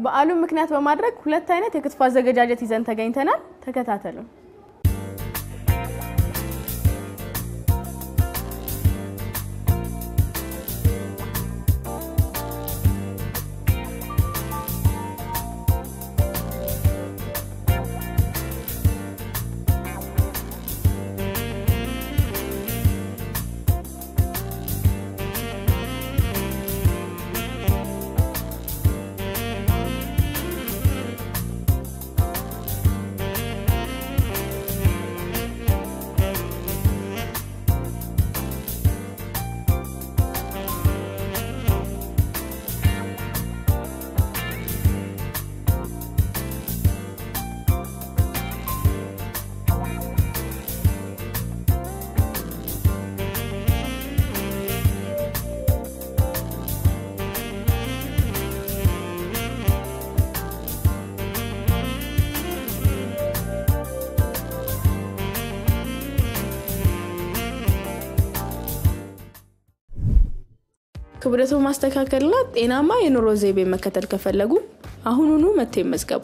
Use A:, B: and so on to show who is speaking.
A: በዓሉን ምክንያት በማድረግ ሁለት አይነት የክትፎ አዘገጃጀት ይዘን ተገኝተናል። ተከታተሉ። ክብደቱን ማስተካከልና ጤናማ የኑሮ ዘይቤ መከተል ከፈለጉ አሁኑኑ መጥተው ይመዝገቡ።